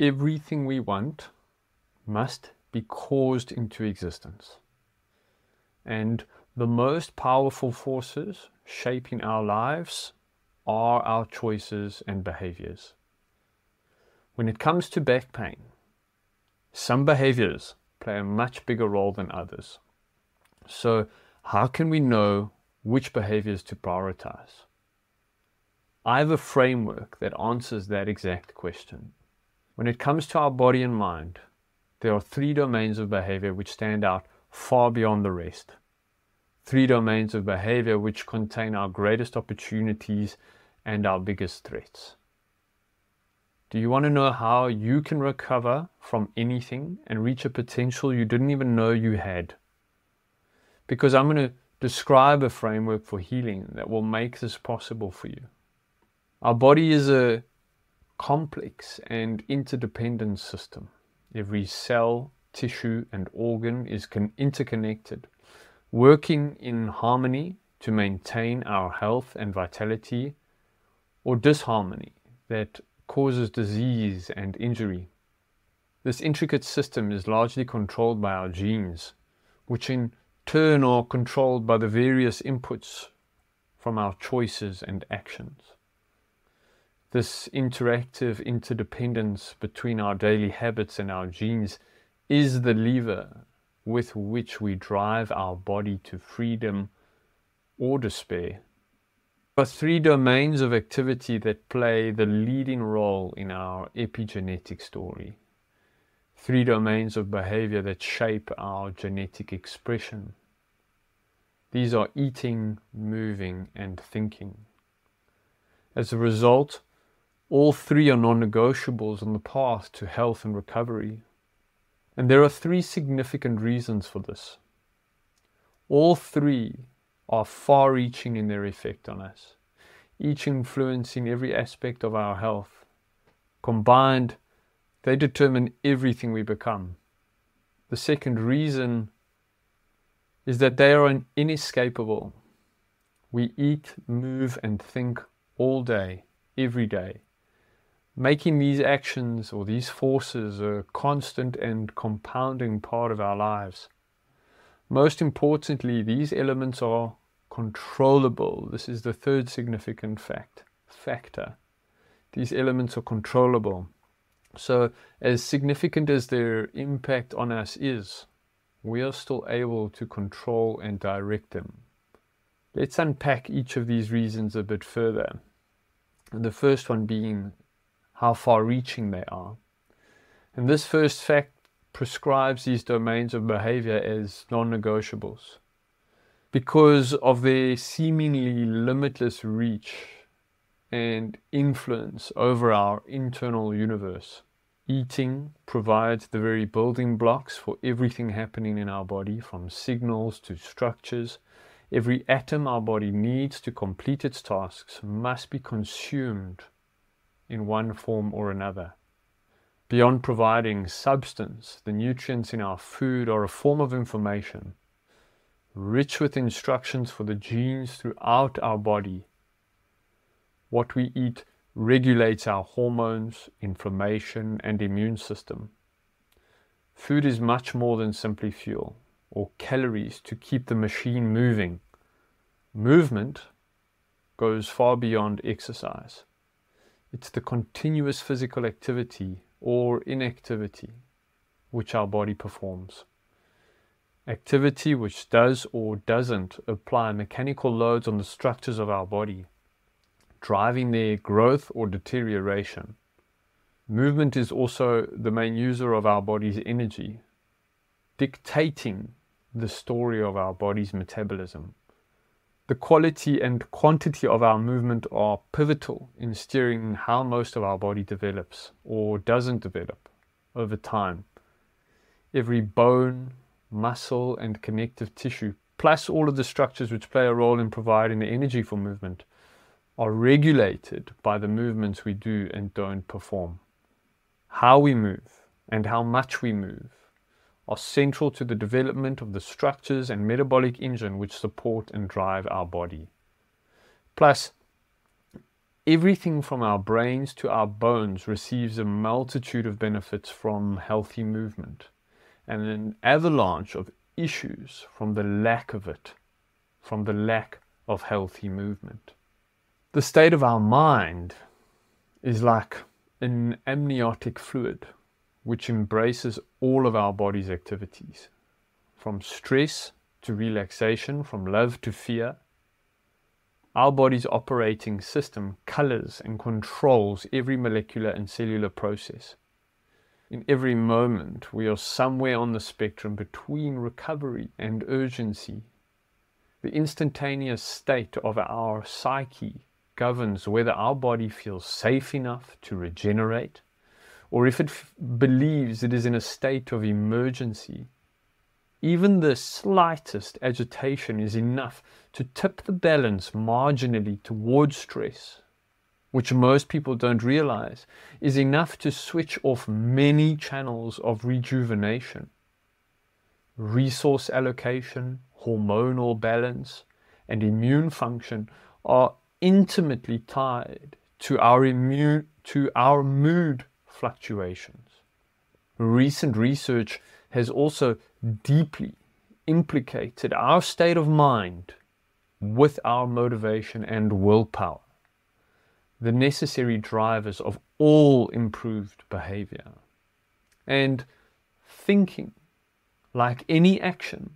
everything we want must be caused into existence. And the most powerful forces shaping our lives are our choices and behaviors. When it comes to back pain, some behaviors play a much bigger role than others. So, how can we know which behaviors to prioritize? I have a framework that answers that exact question. When it comes to our body and mind, there are three domains of behavior which stand out far beyond the rest. Three domains of behavior which contain our greatest opportunities and our biggest threats. Do you want to know how you can recover from anything and reach a potential you didn't even know you had? Because I'm going to describe a framework for healing that will make this possible for you. Our body is a complex and interdependent system. Every cell, tissue, and organ is con- interconnected, working in harmony to maintain our health and vitality, or disharmony that causes disease and injury. This intricate system is largely controlled by our genes, which in turn are controlled by the various inputs from our choices and actions. This interactive interdependence between our daily habits and our genes is the lever with which we drive our body to freedom or despair are three domains of activity that play the leading role in our epigenetic story. Three domains of behavior that shape our genetic expression. These are eating, moving, and thinking. As a result, all three are non negotiables on the path to health and recovery. And there are three significant reasons for this. All three are far reaching in their effect on us, each influencing every aspect of our health. Combined, they determine everything we become. The second reason is that they are inescapable. We eat, move, and think all day, every day, making these actions or these forces a constant and compounding part of our lives. Most importantly, these elements are controllable. This is the third significant fact factor. These elements are controllable. So, as significant as their impact on us is, we are still able to control and direct them. Let's unpack each of these reasons a bit further. The first one being how far reaching they are. And this first fact prescribes these domains of behavior as non negotiables because of their seemingly limitless reach and influence over our internal universe. Eating provides the very building blocks for everything happening in our body, from signals to structures. Every atom our body needs to complete its tasks must be consumed in one form or another. Beyond providing substance, the nutrients in our food are a form of information rich with instructions for the genes throughout our body. What we eat regulates our hormones, inflammation, and immune system. Food is much more than simply fuel or calories to keep the machine moving. Movement goes far beyond exercise. It's the continuous physical activity or inactivity which our body performs. Activity which does or doesn't apply mechanical loads on the structures of our body, driving their growth or deterioration. Movement is also the main user of our body's energy, dictating the story of our body's metabolism. The quality and quantity of our movement are pivotal in steering how most of our body develops or doesn't develop over time. Every bone, muscle, and connective tissue, plus all of the structures which play a role in providing the energy for movement, are regulated by the movements we do and don't perform. How we move and how much we move are central to the development of the structures and metabolic engine which support and drive our body. Plus, everything from our brains to our bones receives a multitude of benefits from healthy movement and an avalanche of issues from the lack of it, from the lack of healthy movement. The state of our mind is like an amniotic fluid which embraces all of our body's activities, from stress to relaxation, from love to fear. Our body's operating system colors and controls every molecular and cellular process. In every moment, we are somewhere on the spectrum between recovery and urgency. The instantaneous state of our psyche governs whether our body feels safe enough to regenerate or if it f- believes it is in a state of emergency. Even the slightest agitation is enough to tip the balance marginally towards stress, which most people don't realize is enough to switch off many channels of rejuvenation. Resource allocation, hormonal balance, and immune function are intimately tied to our immune to our mood fluctuations. Recent research has also deeply implicated our state of mind with our motivation and willpower, the necessary drivers of all improved behavior. And thinking, like any action,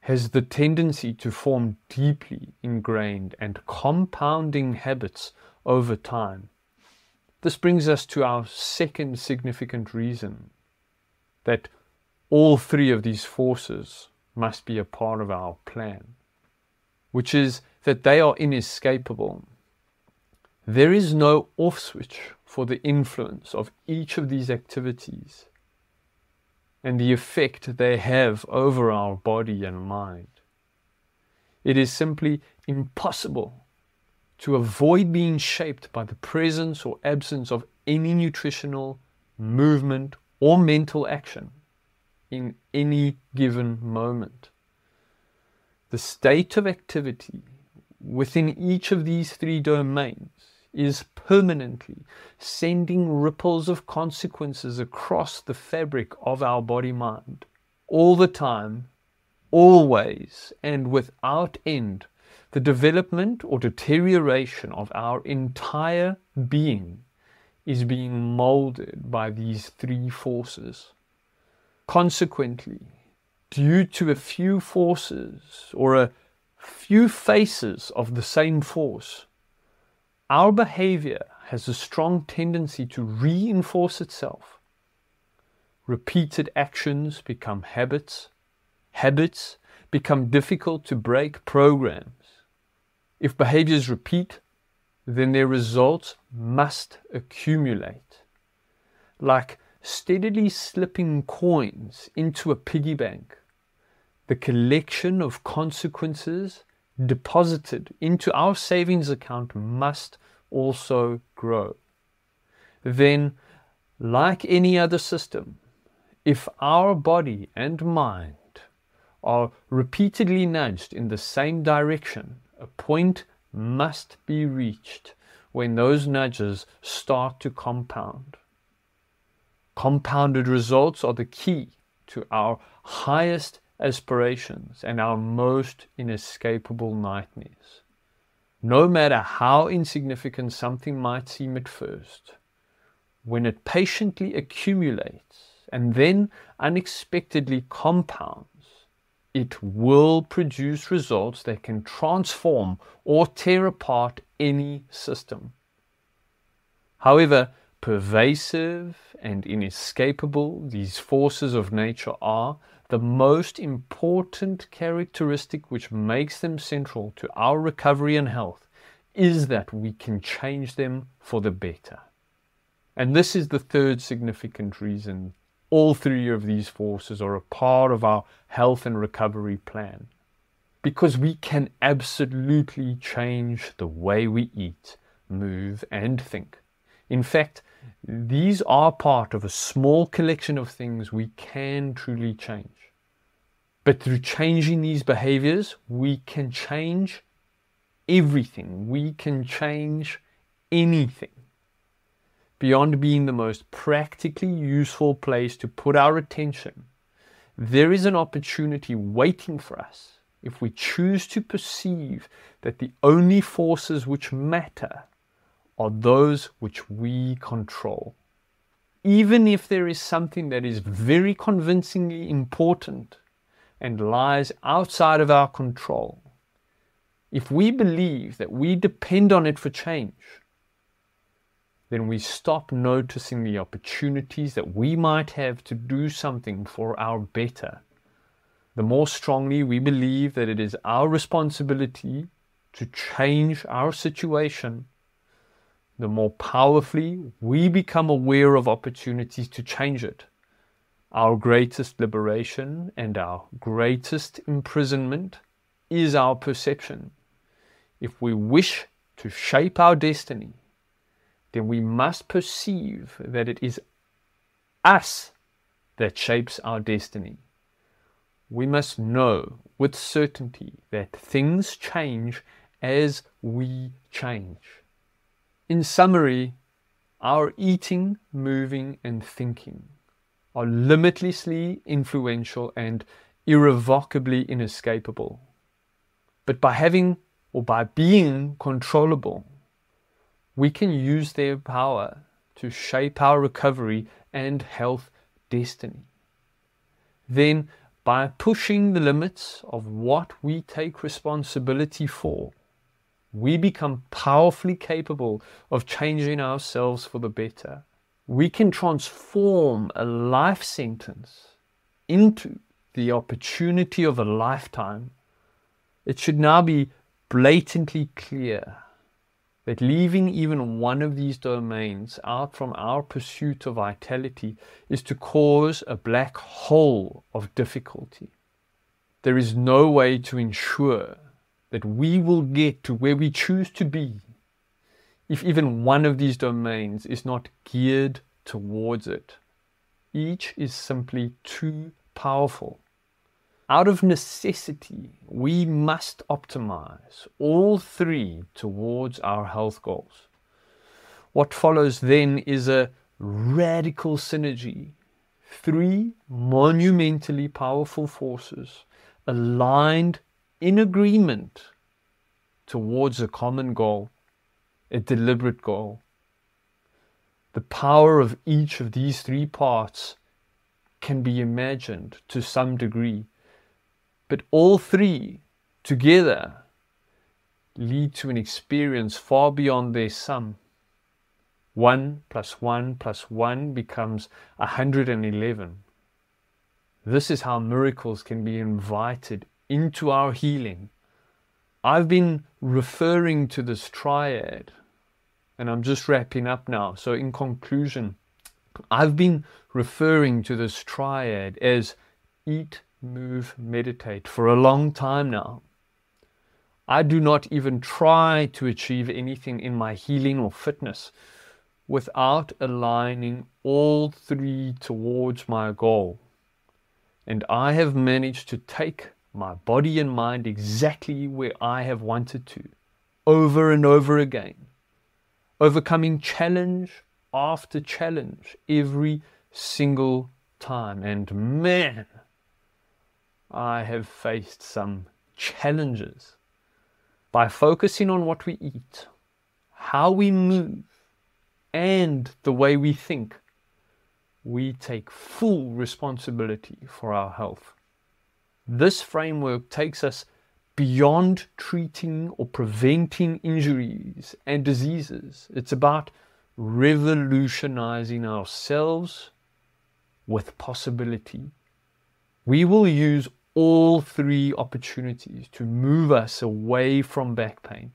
has the tendency to form deeply ingrained and compounding habits over time. This brings us to our second significant reason that all three of these forces must be a part of our plan, which is that they are inescapable. There is no off switch for the influence of each of these activities and the effect they have over our body and mind. It is simply impossible to avoid being shaped by the presence or absence of any nutritional, movement, or mental action in any given moment. The state of activity within each of these three domains is permanently sending ripples of consequences across the fabric of our body mind, all the time, always, and without end. The development or deterioration of our entire being is being molded by these three forces. Consequently, due to a few forces or a few faces of the same force, our behavior has a strong tendency to reinforce itself. Repeated actions become habits. Habits become difficult to break programs. If behaviors repeat, then their results must accumulate. Like steadily slipping coins into a piggy bank, the collection of consequences deposited into our savings account must also grow. Then, like any other system, if our body and mind are repeatedly nudged in the same direction, a point must be reached when those nudges start to compound. Compounded results are the key to our highest aspirations and our most inescapable nightmares. No matter how insignificant something might seem at first, when it patiently accumulates and then unexpectedly compounds, it will produce results that can transform or tear apart any system. However, pervasive and inescapable these forces of nature are, the most important characteristic which makes them central to our recovery and health is that we can change them for the better. And this is the third significant reason all three of these forces are a part of our health and recovery plan. Because we can absolutely change the way we eat, move, and think. In fact, these are part of a small collection of things we can truly change. But through changing these behaviors, we can change everything. We can change anything, beyond being the most practically useful place to put our attention, there is an opportunity waiting for us if we choose to perceive that the only forces which matter are those which we control. Even if there is something that is very convincingly important and lies outside of our control, if we believe that we depend on it for change, then we stop noticing the opportunities that we might have to do something for our better. The more strongly we believe that it is our responsibility to change our situation, the more powerfully we become aware of opportunities to change it. Our greatest liberation and our greatest imprisonment is our perception. If we wish to shape our destiny, then we must perceive that it is us that shapes our destiny. We must know with certainty that things change as we change. In summary, our eating, moving, and thinking are limitlessly influential and irrevocably inescapable. But by having or by being controllable, we can use their power to shape our recovery and health destiny. Then, by pushing the limits of what we take responsibility for, we become powerfully capable of changing ourselves for the better. We can transform a life sentence into the opportunity of a lifetime. It should now be blatantly clear that leaving even one of these domains out from our pursuit of vitality is to cause a black hole of difficulty. There is no way to ensure that we will get to where we choose to be if even one of these domains is not geared towards it. Each is simply too powerful out of necessity, we must optimize all three towards our health goals. What follows then is a radical synergy. Three monumentally powerful forces aligned in agreement towards a common goal, a deliberate goal. The power of each of these three parts can be imagined to some degree but all three together lead to an experience far beyond their sum. 1 plus 1 plus 1 becomes 111. This is how miracles can be invited into our healing. I've been referring to this triad, and I'm just wrapping up now. So, in conclusion, I've been referring to this triad as eat, move, meditate for a long time now. I do not even try to achieve anything in my healing or fitness without aligning all three towards my goal. And I have managed to take my body and mind exactly where I have wanted to, over and over again, overcoming challenge after challenge every single time. And man, I have faced some challenges. By focusing on what we eat, how we move, and the way we think, we take full responsibility for our health. This framework takes us beyond treating or preventing injuries and diseases. It's about revolutionizing ourselves with possibility. We will use all three opportunities to move us away from back pain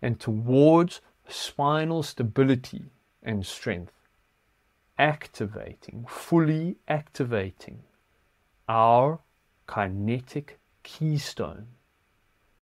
and towards spinal stability and strength, activating, fully activating our kinetic keystone